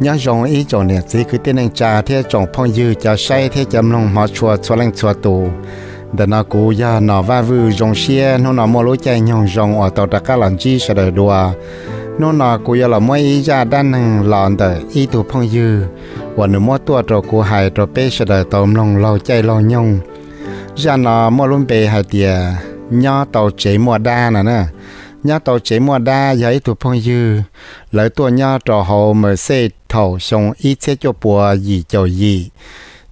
nhớ rong ý chỗ này chỉ cứ tên anh cha, thế trồng phong dư cho say, thế chấm lòng họ chùa chùa lăng chùa tù. Để nó cú ya nó va vư rong xia nó nó mua lối chạy nhong rong ở tàu đặc cá lần chi sẽ đời đùa. Nó nó cú ya là mua ý ra đan hàng lòn đời ý tụ phong dư. Và nó mua tua trò cú hài trò bê sẽ đời tàu lòng lâu chạy lo nhong ra nó mua luôn bê hài tiề nhớ tàu chế mua đa nè nè nhà tàu chế mua đa giấy tụ phong dư. Lỡ tua nhà trò hồ mở xe thầu xong ít xe cho bùa gì cho gì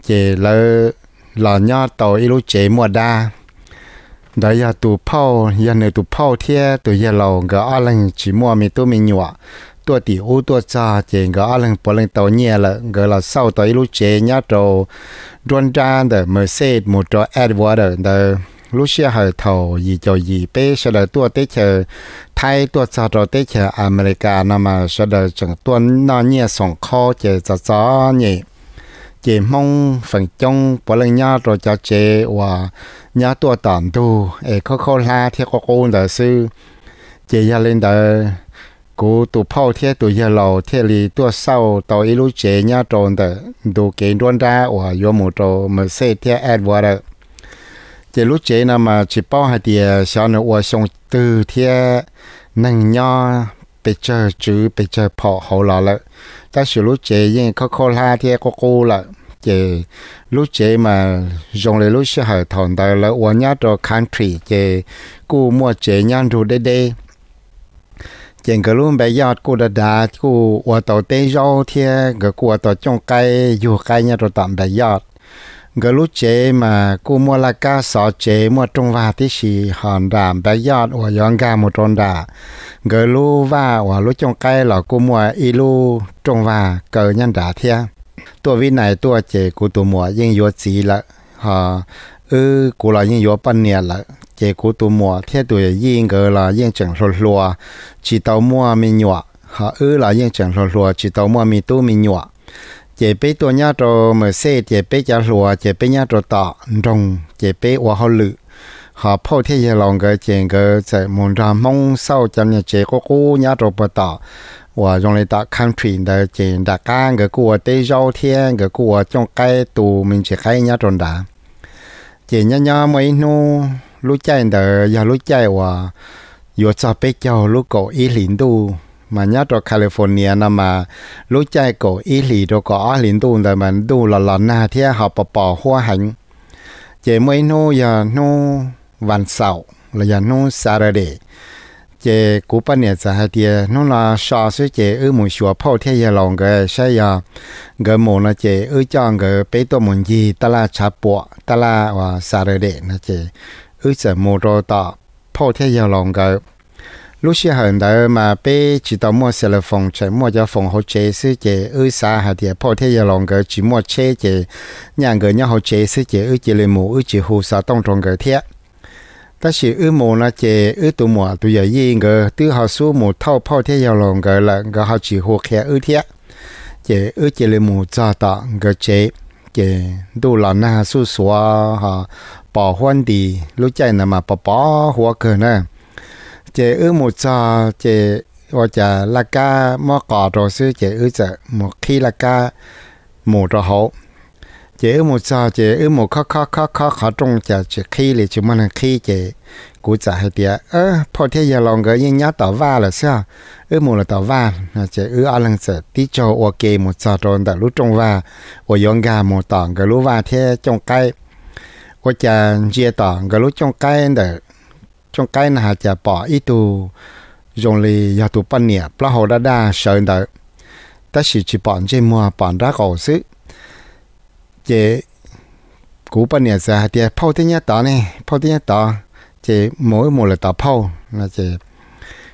chế lỡ lỡ nhà tàu ít lúc chế mua đa. Đó giờ tụ phao giờ nơi tụ phao thế tụ giờ lâu gỡ ở lần chỉ mua mi tụ mi nhọ tua tỷ u tua cha chế gỡ ở lần bỏ lần tàu nhẹ là gỡ là sau tàu ít lúc chế nhà trò đoan trang đờ mở xe một trò Edward đờ lúc xưa hơi thầu gì cho gì bé sau đó tua tế chờ Thái, tua cho cho tế chờ America. Nó mà sau đó chẳng tuần nó nhẹ sòng kho chờ cho cho nhỉ chỉ mong phần trong bỏ lên nhau rồi cho chế và nhà tua tu. Khó khó la thì có cô đời sư. Chế gia lên đời cú tụ phao theo tụ giờ lầu theo lì tua sau tàu ít lúc chế nhà tròn đời tụ kiến đoan ra và vô một trò mà xe theo Edward chỉ lúc chế nào mà chỉ bao hai tiền sau nữa qua xong từ thế nâng nho bị chờ chữ bị chờ phò hậu lọ lợ. Ta sử lúc chế yên khó khó la thế có cô lợ. Chế lúc chế mà dùng lấy lúc sẽ hỏi thằng đời là qua nhá cho country. Chế cô mua chế nhăn rồi đây đây chỉ cái luôn bây giờ cô đã đã cô qua tàu tây rau thiên cái cô tàu trong cây dù cây nhà rồi tạm bây giờ ก็รู้เจมากูมัวละกาสอเจมัวตรงวาที่สีหอนดามไปยอดอวยองกามุตรนดาเก็รู้ว่าว่ารู้จงใกล้หลอกูมัวอีลูตรงวาเกิยันดาเทียตัววินัยตัวเจกูตัวมัวยิ่งยวดสีละฮะเออกูลรายิ่งยวปันเนี่ยละเจกูตัวมัวเทียตัวยิ่งเก็เรายิ่งจังรัวรัวจีเตามัวมีหนวกฮะเออลรายิ่งจังรัวรัวจีเตามัวมีตู้มีหนวก chế bé tua nhá trò mở xe chế bé giá lùa chế bé nhá trò tọ rồng chế bé hoa họ lự họ phô thế giờ lòng cái chế cái chạy muốn ra mong sau chăm nhà chế có cô nhá trò bờ tọ và trong này ta country đã chế đã can cái của tây rau thiên cái của trong cái tù mình chỉ khai nhá tròn đã chế nhá nhá mấy nô lúc chạy đã giờ lúc chạy và vừa cho bé cho lúc cổ ý lính đu mà nhớ cho California nằm mà lúc chạy cổ ý lì rồi có liên tu rồi mà tu là lần nào thì họ bỏ bỏ hoa hành chỉ mấy nô giờ nôวันเสาร์là giờ nô Saturday chỉ cú bên này sẽ hay thì nó là sao sẽ chỉ ở một số phao theo giờ lòng cái sẽ giờ cái một là chỉ ở trong cái bé tôi muốn gì ta là chả bỏ ta là và Saturday là chỉ ở sẽ một rồi ta phao theo giờ lòng cái lúc xưa hiện tại mà bé chỉ tao mua xe là phòng chạy mua cho phòng hỗ trợ sư chế ở xa hà thì bỏ thế giờ lòng cái chỉ mua xe chế nhà người nhà hỗ trợ sư chế ở chỉ lên mù ở chỉ hồ sa tông trong cái thiết ta chỉ ở mù là chế ở tụ mùa tụ giờ gì người tự họ số mù thâu bỏ thế giờ lòng cái là cái họ chỉ hồ khe ở thiết chế ở chỉ lên mù cho ta cái chế chế đủ là na số số ha bỏ hoan đi lúc chạy là mà bỏ bỏ hoa cơ nè chế ư một trò chế hoặc là là ca mò cỏ rồi sư chế ư chế một khi là ca mù rồi hậu chế ư một trò chế ư một khó khó khó khó khó trong chế chế khi là chúng mình khi chế cú trả hay tía ơ phò thế giờ lòng cái nhá tàu va là sao? Ư một là tỏ va chế ư ở lần chế tí cho ok một trò rồi tại lúc trong va. Ở yong gà một tảng cái lúc va thế trong cái. Hoặc là chia tảng cái lúc trong cái để trong cái là chả bỏ ít tu dùng lì giờ tu bận nhẹ pla hồ đã đa sợ đỡ ta chỉ chỉ bọn trên mua bọn ra cổ xứ chế cú bận nhẹ ra thì phao thế nhá đó này phao thế nhá đó chế mỗi một là tao phao. Là chế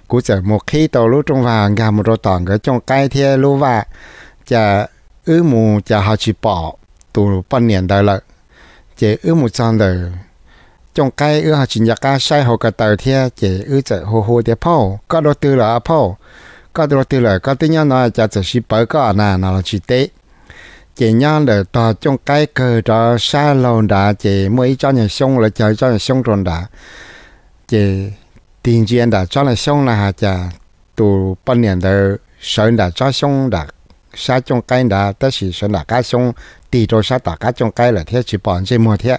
cú sẽ một khi tàu lúc trong vàng gà một đôi tảng cái trong cái thế lúc và chả ư mù chả họ chỉ bỏ tu bận nhẹ đỡ là chế ư mù sang đời trong cái ưa học chỉ nhạc ca sai họ cả tàu thia chỉ ưa chạy hồ hồ để phao có đầu tư là phao có đầu tư là có tiếng nhau nói chả chỉ ship bờ có nà nó là chỉ tế chỉ nhau là tòa trong cái cờ đó xa lâu đã chỉ mới cho nhà sông là chờ cho nhà sông rồi đã chỉ tiền chuyện đã cho là sông là chả tù bao năm đời sợ đã cho sông đã xa trong cái đã tới sự sợ đã cái sông. Đi rồi xa tả cái trong cái là thế chỉ bỏ trên mua thế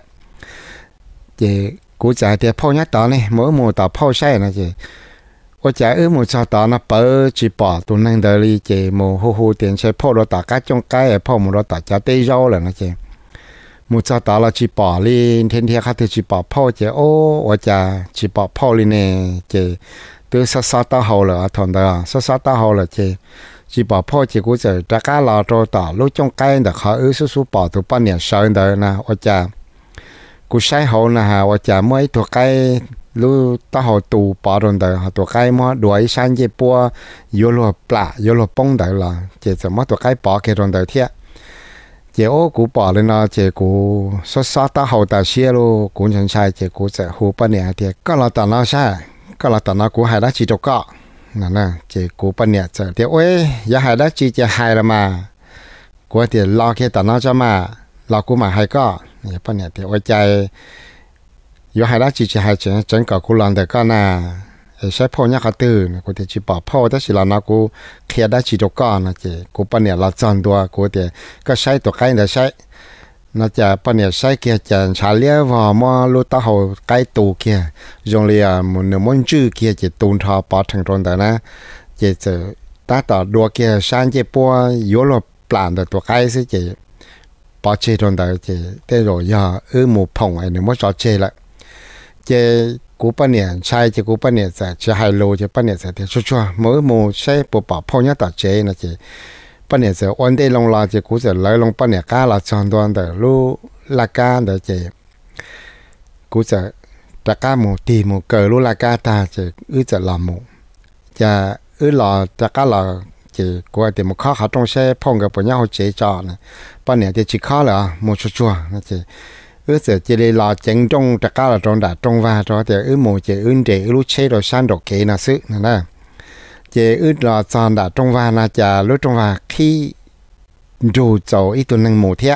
chị cụ chạy thì phao nhát đó này, mỗi mùa tàu phao xe này chị có chạy ở mùa sao đó nó bỡ chỉ bỏ tụi năng đời đi chị mùa hô hô tiền xe phao đó tàu cá trong cái phao mùa đó tàu chả tê rau là nó chị mùa sao đó là chỉ bỏ đi thiên thiên khác thì chỉ bỏ phao chị ô có chạy chỉ bỏ phao đi nè chị từ sát sát tao hầu là thằng đó sát sát tao hầu là chị chỉ bảo พ่อ chỉ กูจะจะก้าลาโตต่อลูกจงใกล้แต่เขาเออสู้ๆปอตัวป้อนเนี่ยเชิญเดินนะอาจารย์ cú sai hậu là hà, và chả mới thuộc cái lu ta họ tù bỏ rồi đời. Họ thuộc cái mà đuổi sang chế bua yếu lo plạ yếu lo bông đời là chỉ 怎么 thuộc cái bỏ cái rồi đời thiệt chỉ ô cú bỏ lên nó chỉ cú số số ta hậu ta xia lu cú chẳng sai chỉ cú sẽ hú bao nhiêu thiệt có là ta nó sai, có là ta nó cú hay đã chỉ cho có nè nè chỉ cú bao nhiêu giờ thiệt ôi giờ hay đã chỉ chế hay là mà. Cú thì lo cái ta nó cho mà, lo cú mà hay có bao nhiêu thì ôi chạy 有海拉只只海整整个古浪的个呢，诶，晒泡伢个ตื่นกูเดี๋ยวจีบอกพ่อแต่สิเรานะกูเคลียร์ได้จีตกอนนะเจกูปะเนี่ยเราจอนตัวกูเดี๋ยวก็ใช้ตัวใกล้เ 把车上头这带着一下耳膜碰，哎，你莫着车了。这古八年拆，这古八年在这海路，这八年在的，说说某某谁不把碰一打车那这。八年在安地龙啦，这古在来龙八年家啦，长段的路拉家的这古在大家冇地冇狗路拉家，但这儿子老母，这儿老大家老。thì qua thì một khó khăn trong xe phong gặp bọn nhau chế trò này ba nè thì chỉ khó là một chút chua thì ước giờ chỉ để lo trong tất cả là trong đã trong và cho thì ước một chỉ ước để ước lúc chế rồi san đồ kế là sự này nè là san đã trong và là chả lúc trong và khi dù cho ít tuần năng một thế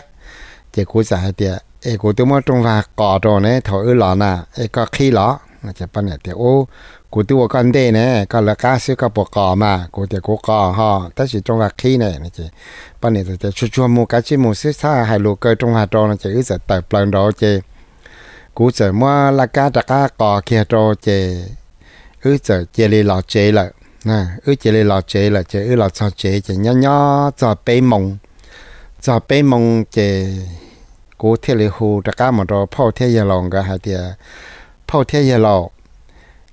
chỉ cố giải thì ấy cố tôi mới trong và cọ rồi này thổi ước lọ nè ấy có khi là chỉ ba nè thì ô chế bao nhiêu giờ ổn định long là chế cú giờ lấy long bao nhiêu cá là chọn đoan được lu là cá được chế cú giờ ta cá mù tì mù cờ lu là cá ta chế ư giờ làm mù giờ ư là ta cá là chế cú thì một khó khăn trong xe phong cái bao nhiêu chế cho này bao nhiêu thì chỉ khó là một chua chua là chế ư sợ chỉ là lo chân trong tất cả là trong đã trong và cho thì ư mù chỉ ư để ư lúc chế rồi san đồ kế là sự nè nè chỉ ư lo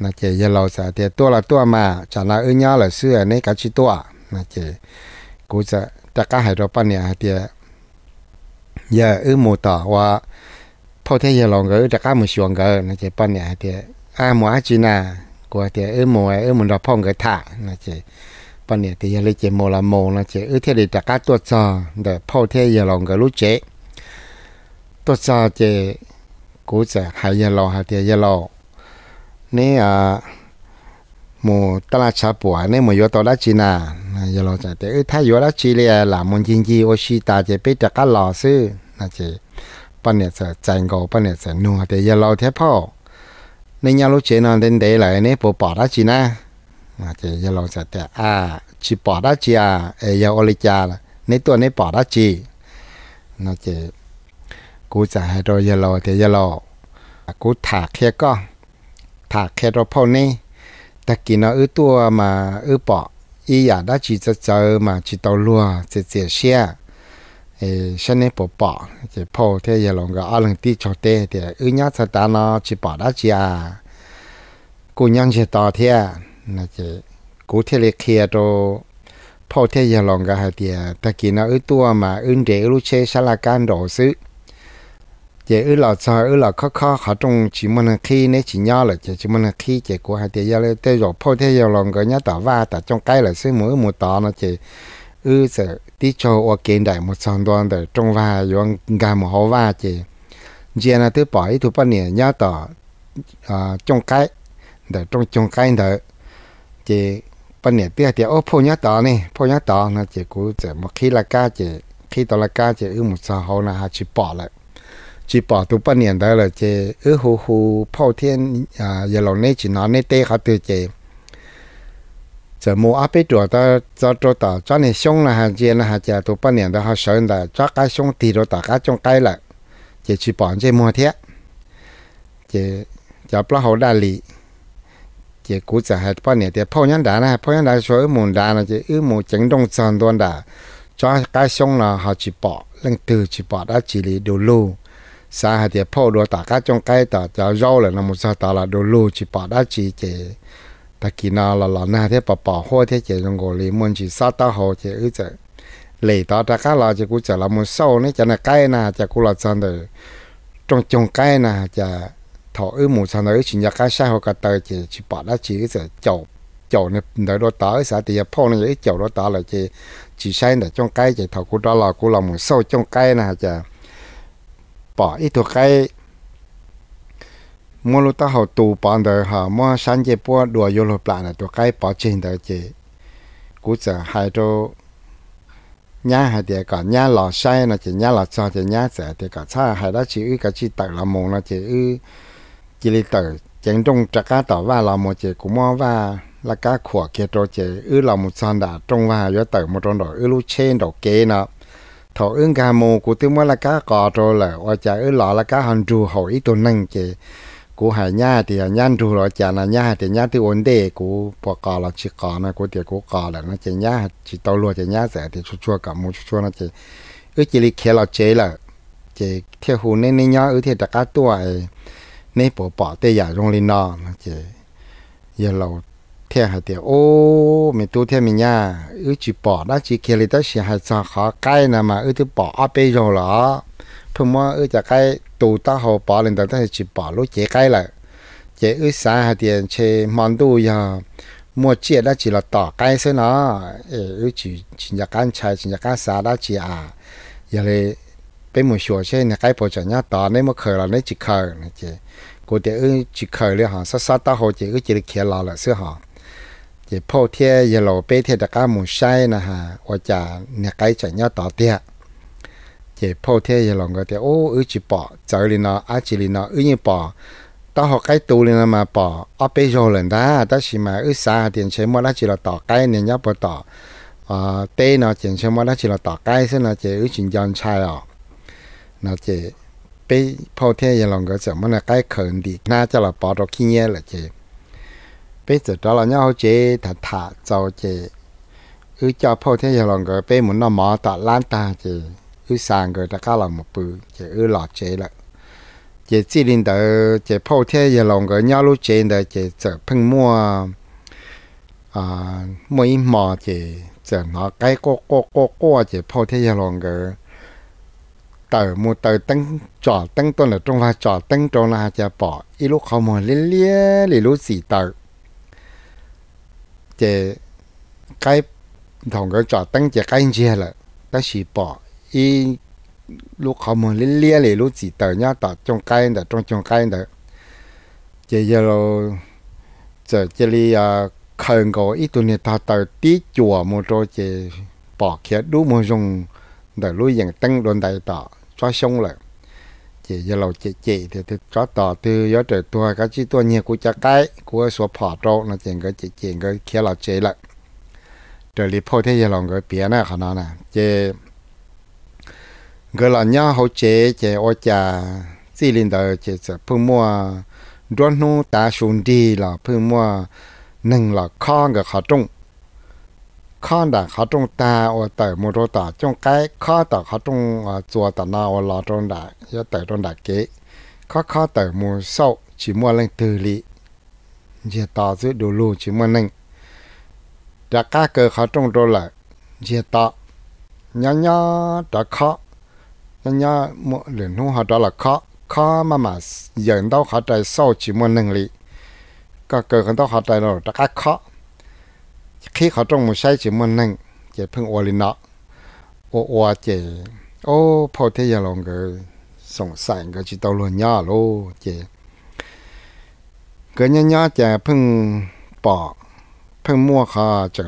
nhau là ta chỉ nè nhau chế là chỉ ư trả cả tua tao nè nó chỉ giờ lâu giờ thì tua là tua mà chả là ư nhau là xưa nè cả chỉ tua nó chỉ กูจะตะก้าห้เราปัญญาเดียอย่าอือหมูต่อว่าพ่อเทียลองก็ตะก้ามือชวงก็นะเจปัญญาเดียอาหมูอาจีนากูเดียอือหมูอือหมูเราพ่องก็ถ่านะเจปัญญาเดียเลยเจโมละโมนะเจอือเทียดีตะก้าตัวจอเดพ่อเทียลองก็รู้เจตัวจอเจกูจะหายยาลองหาเนี่อ่าหมูตลาชาปัวนี่หมูยอตลาจีนาอย่าเราจะแต่ถ้ายู่ลจีเลยหลามมันจริงจีโอชิตาจะไปจะก็หล่อซื้อนะเจปันเนี่ยจะใจงอปันเนี่ยจะนัวแต่ย่าเราแท้พ่อในยาลูกเจนอนเด่นเดย์เลยนี่ปอปอดจีนะนะเจอย่าเราจะแต่อาชิปอดจีอะเอยอลิจาในตัวในปอดจีนะเจกูจะให้เราย่าราแต่ย่ากูถากแค่ก็ thả kia rồi phò này ta kỳ nó ư tua mà ư bỏ ý giả đã chỉ cho chờ mà chỉ tàu lùa chỉ chỉ xe ê xe này bỏ bỏ chỉ phô thế giờ lòng cái ở lần tí cho tê thì ư nhát sa ta nó chỉ bỏ đã chỉ à cô nhang chỉ tao thế là chỉ cố thế là kia rồi, phô thế giờ lòng cái hai thì ta kỳ nó ư tua mà ư để ư chế sa la can đồ xứ chị ư là sao ư là khó khó họ trong chỉ muốn khi nếu chỉ nhau là chỉ chỉ muốn khi chị của hai tiền giờ tới rồi phô thế giờ lòng cái nhá tỏ va tỏ trong cái là xứ mỗi một tỏ nó chị ư sẽ tí cho ở kiện đại một sản đoàn để trong va yon gà một hố va chị. Giờ là thứ bảy thứ bao nhiêu nhớ tỏ à trong cái, để trong trong cái để chị bao nhiêu tiếc thì ô, phô nhớ tỏ này phô nhớ tỏ là chị của chỉ một khi là ca chị, khi tỏ là ca chị ư một sòng hố là chỉ bỏ lại chỉ bỏ tụ ba niệm đó là chế ở hồ hồ phao thiên à giờ lâu nay chỉ nói nay tê khá từ chế giờ mua áp bê chùa đó cho cho ta cho nên xong là hàng chế là hàng chế tụ ba niệm đó họ sợ là cho cái xong thì rồi ta cái trong cái là chế chỉ bỏ chế mua thế chế cho bao hậu đại lý chế cú giờ hết ba niệm thì phao nhân đã này phao nhân đã số ở mùng đã là chế ở mùng chỉnh đông sơn đoan đã cho cái xong là họ chỉ bỏ lần từ chỉ bỏ đã chỉ lý đồ lưu sa hai tiền 泡 đồ ta các trong cái ta cho rau là nó một sa ta là đồ lô chỉ bỏ đã chỉ chỉ ta kỳ nào là là na, thế bỏ bỏ hoa thế chỉ trong gọi lì muốn chỉ sa ta hồ chỉ ư chứ lì đó ta cá là chỉ cũng chỉ là một sâu này chỉ là cái na chỉ cũng là chân đời trong trong cái na chỉ thọ ư một chân đời chỉ nhà cái sa hồ cả tờ, chỉ chỉ bảo đá chỉ cái chậu chậu này đời đó tới sa thì phong này cái chậu đó tới là chỉ chỉ sai là trong cái chỉ thọ cũng đó là cũng là một sâu, trong cái na chỉ bỏ ít thuộc cái mua lúc ta hậu tù bọn đời họ mua sáng chế bữa đùa vô lộp lại là tụi cái bỏ trên đời chế cú giờ hai đô nhà hai địa cả nhà lò sai là chỉ nhà lò cho chỉ nhà giờ thì cả cha hai đó chỉ ư cả chỉ tật là mồm là chỉ ư chỉ li tự chẳng trong trả cá tỏ và là một chỉ cũng mua và là cá khỏa kia cho chỉ ư là một sàn đã trong và vô tự một trong đó ư lúc trên đầu kế nó thọ ứng gà mồ của tôi mới là cá cò rồi là ở chả ư lọ là cá hành trù hậu ý tuần năng chỉ của hải nha thì nhan trù rồi chả là nha thì nha thì ổn đề của bò cò là chỉ cò này của tiệt của cò là nó chỉ nha chỉ tàu lùa chỉ nha sẽ thì chua chua cả một chua nó chỉ ước chỉ li kia là chế là chỉ theo hồ nên nên nhớ ước thì đặc cá tuổi nên bỏ bỏ tê dạ giả trong linh nọ nó chỉ giờ lâu เทียหาเดียวโอ้มีตู้เทียมีเนี่ยอือจีปอดนะจีเคลิตาเสียหายจะขาใกล้นะมาอือที่ปออ้อไปโยหรอพิ่มว่าอือจะใกล้ตัวต้าหัวปอเลยแต่ต้องจีปอดรู้เจ๊ใกล้ละเจอือสาหาเดียเชมันดูยามัวเจี๊ยดได้จีเราต่อใกล้ซะเนาะเอออือจีจินยากการใช้จินยากการสาได้จีอาอย่าเลยเป็นมือชัวเช่นใกล้ปอดจะเนี่ยต่อในเมื่อเคยเราในจีเคยนะเจ๊กูเดี๋ยวอือจีเคยเลยฮะสัดๆต้าหัวเจ๊อือจีเลยเขียนเราละเสื้อฮะ chế phô thiê giờ lộ bê thiê đặc cá sai nè hả hoặc chả nhà cái chọn nhá tỏ tiệt chỉ phô thế giờ lòng cái ô ư chỉ bỏ giờ nó á chỉ liền nó ư như bỏ tao học cái tu liền mà bỏ ở bây rồi lần đó đó chỉ mà ư xa tiền chế mua nó chỉ là tỏ cái nên nhớ bỏ tỏ. À tê nó tiền chế mua nó chỉ là tỏ cái thế là chỉ ư chỉ dọn sai à nó chỉ bây phô thế giờ lòng cái mua nó cái khẩn đi, na cho là bỏ được kia là chỉ bây giờ đó là nhau chế thà thà cho chế ư cho phô thế giờ lòng cái bây muốn nó mỏ tạ lan ta chế ư sang cái ta cá lòng một bự chế ư lọ chế lại chế chỉ linh đỡ chế phô thế giờ lòng cái nhau lúc chế đỡ chỉ chở phăng mua à mua ít mò chỉ chở nó cái cô cô cô cô chế phô thế giờ lòng cái tờ một tờ tăng trò tăng tuần là trong hoa trò tăng trong là chế bỏ, ít lúc không mà liên liên lì lúc gì tờ chỉ cái thằng cái trò tăng chỉ cái gì là ta chỉ bỏ. Y lúc họ muốn liên liên lại lúc chỉ tờ nhá, tờ trong cái đó trong trong cái đó chỉ giờ lo giờ chỉ li à khẩn cầu ít tuần này ta tờ tí chùa một chỗ chỉ bỏ kia đủ một dùng để lúc dần tăng đồn đại tờ, cho xong lại chị giờ lâu chị chị thì thì cho tỏ từ gió trời tua, cái chi tua nhiều của cha cái, của số phỏ trâu, nó chuyện cái chị chuyện cái kia là chế lại trời li phô thế giờ lòng cái bia này khả năng nè. Chị người là nhau hỗ trợ chế ở nhà chỉ linh đời chế sẽ phương mua, đoán nu ta xuống đi là phương mua, nâng là con cái khó trung con đã khó trung ta ở tại một chỗ ta trong cái khó ta khó trung ở chùa ta nào ở lò trong đã ở tại trong đã kế. Khó khó tại một sau chỉ mua lên từ lý chỉ ta giữ đồ lù, chỉ mua nâng. Đã cá cơ khó trung rồi lại chỉ ta nhá nhá đã khó. Nhá một lần hú họ đó là khó. Khó mà mà dẫn đâu họ trái sâu, chỉ một năng lực có cơ hắn đâu họ trái rồi đã khó. khi họ trong một sai chỉ một năng chỉ phân ổn định nó โอโอเจโอ้พอเทียลองก็สงสัยก็จิตเอาลวนย่าโลเจก็ย่าย่าจะเพิ่งปอเพิ่งมั่วคาจา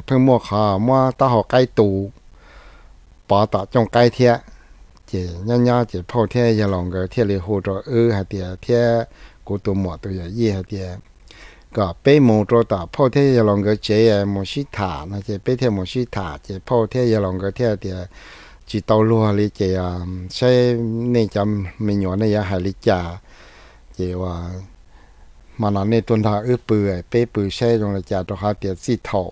ก็เป้หมูตัวต่อพ่อเทียลองก็เจียมูชิถานะเจเป้เทียมูชิถาเจพ่อเทียลองก็เทียเดียจีโตลัวลิเจียใช้เน่จำไม่หยวนเนี่ยหายลิจาเจว่ามานาเนี่ตัวทาอื้อปื่อยเป้ปื้อใช้ตรงละจ่าตัวหาเดียสีเทา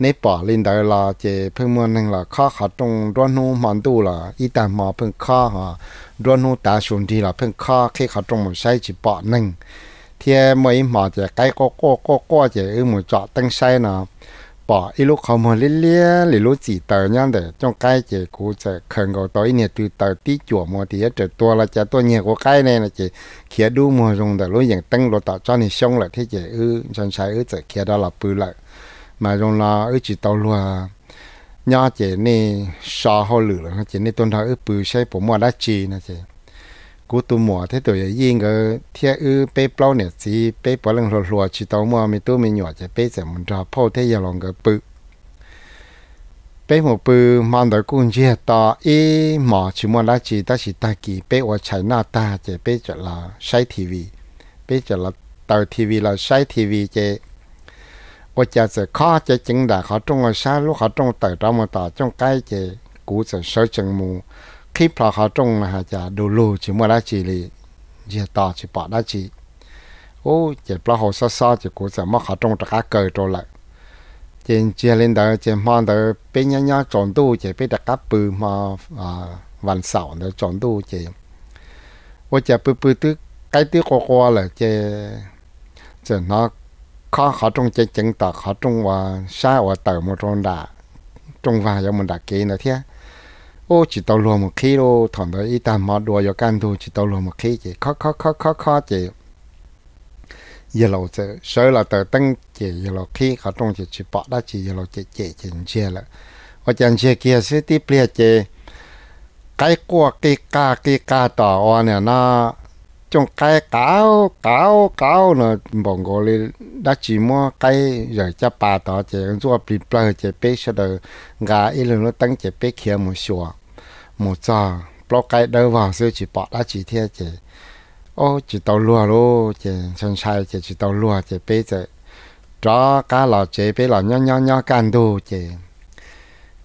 ในป่อลินเดอลาเจเพิ่งเมื่อนึงละข้าขาตรงร้อนหูมันดูละอีแต่มาเพิ่งข้าฮะร้อนหูตาชุนทีละเพิ่งข้าแค่ขาตรงมันใช้จีป่อหนึ่ง thì mấy mà chỉ cái có có có có chỉ ở một chỗ tăng sai nó bỏ ít lúc không một liên liên lì lúc chỉ tờ nhau để trong cái chỉ cú sẽ cần cầu tối nè từ tờ tí chùa mà thì trở tua là chả tua nhiều của cái này là chỉ kia đu mà dùng để lúc dạng tăng lộ tạo cho nên xong là thế chỉ ư chân sai ư chỉ kia đó là bự lại mà dùng là ư chỉ tàu luôn nhau chỉ nè sao hồ lử là chỉ nè tuần thọ ư bự sai bộ mua đã chi nè chỉ cú tu mùa thế tuổi yên cái thiết ư bê bao nè chỉ bê bao lần lùa lùa chỉ tàu mùa mi tu mi nhỏ chỉ bê sẽ muốn ra phô thế giờ lòng cái bự bê một bự mang tới cũng chia to ý mỏ chỉ muốn đã chỉ ta chỉ ta kỳ bê ở chạy na ta chỉ bê cho là sai tivi bê cho là tàu tivi là sai tivi chỉ 我家是靠这真的，好中个山路，好中得到么大，中该这古是手正木。 khi phá khó trông là hả đồ lù chỉ mua đá chỉ lì chỉ tỏ chỉ bỏ đá chỉ ô chỉ phá hồ xa xa chỉ cố sợ mắc khó trông trạc cá cờ trâu lại. Trên chia lên đó trên mòn đó bên nhá nhá tròn tu, chỉ bên đặt cá bự mà à vằn sảo đó tròn tu, chỉ. Ô chỉ bự bự tức cái tức qua qua là chỉ chỉ nó khó khó trông chỉ chứng tỏ khó trông và xa và tờ một tròn đã trông vào giống một đã kỹ nữa thế ô chỉ tàu lùa một khi đâu thằng đó ít tàn mà đùa cho can thu chỉ tàu lùa một khi chỉ khó khó khó khó khó chỉ giờ lâu sẽ sợ là tờ tăng chỉ giờ lâu khi họ trong chỉ chỉ bỏ ra chỉ giờ lâu chỉ chỉ chỉ chia là và chẳng chia kia sẽ tiếp lia chỉ cái qua cái ca cái ca tỏ oan này nó trong cái cáo cáo cáo nó bọn gọi là đã chỉ mua cái rồi cho bà tỏ chỉ 做比 plơ chỉ bé sẽ được gà ít lần nó tăng chỉ bé kia một số một giờ bao cái đâu vào sư chỉ bỏ đã chỉ thiệt chỉ ô chỉ tàu lúa lô chỉ chân sai chỉ chỉ tàu lúa chỉ bây giờ, cho cá lò chỉ bây lò nhỏ nhỏ nhỏ can đồ chỉ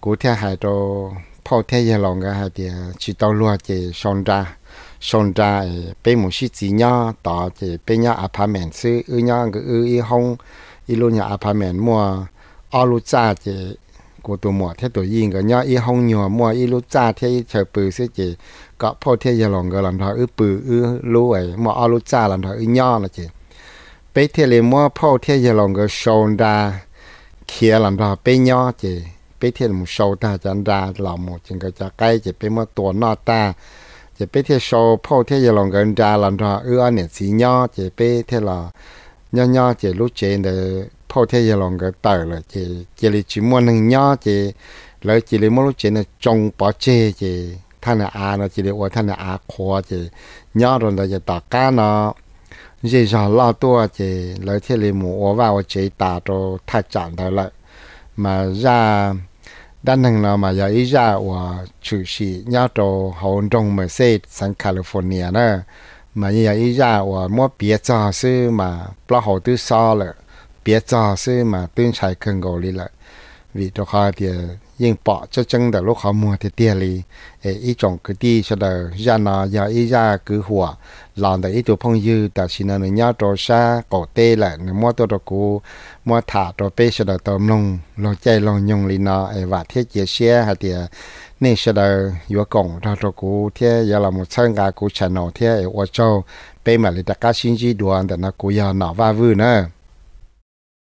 cú theo hai đồ phao theo giờ lòng cái hai bia chỉ tàu lúa chỉ sơn ra sơn ra bây một sĩ chỉ nhỏ tỏ chỉ bây nhỏ apartment sư ư nhỏ cái ư y hông y luôn nhỏ apartment mua ở lô cha chỉ của tụi mỏ thế tụi yên cái nhá y hông nhỏ mua y lú cha thế chờ bự sẽ chỉ có phô thế giờ lòng cái làm thọ ư bự ư lú ấy ao lú cha làm thọ ư nhỏ là chị bây thế liền mua phô thế giờ lòng cái sồn đa kia làm thọ bây nhỏ chị bây thế một sâu ta chẳng ra lòng một chừng cái chả cây chị bây mua tổ nọ ta chị bây thế sâu phô thế giờ lòng cái ra làm thọ ư anh nhỉ nhỏ chị bây thế là nhỏ nhỏ chị lú chị để phô thế giờ lòng cái tờ là chị chị là chỉ muốn nâng nhá chị lỡ chị là muốn chị là trồng bỏ chê, chị thằng là à nó, chị là ủa thằng là à khó chị nhá rồi là chị tạt cá nó. Dễ dàng lo tua, chị lỡ thế là mua ủa vào, chị tạt rồi thay chặn thôi lại. Mà ra đan hàng nào mà giờ ý ra ủa chủ sĩ nhá rồi hậu trong mà xe sang California nữa mà giờ ý ra ủa mua bia cho sư mà bao hậu tư so rồi 别早是嘛，蹲才肯够里了，为的话的因把这真的路好摸的店里，诶，一种个地说的人呢要一下个火，làm được ít tuổi phong dư ta xin nó nhớ trò xa cổ tê lại nó mua tôi đồ cũ mua thả trò bê sẽ được tôm lông lo chạy lo nhung li nó ấy và thiết chia xe hay thì nên sẽ được yếu cổng trò trò cũ thiết giờ là một chân gà cũ channel thiết ở châu bê mà li ta cá xin gì đuổi để nó cũ giờ nó va vư nữa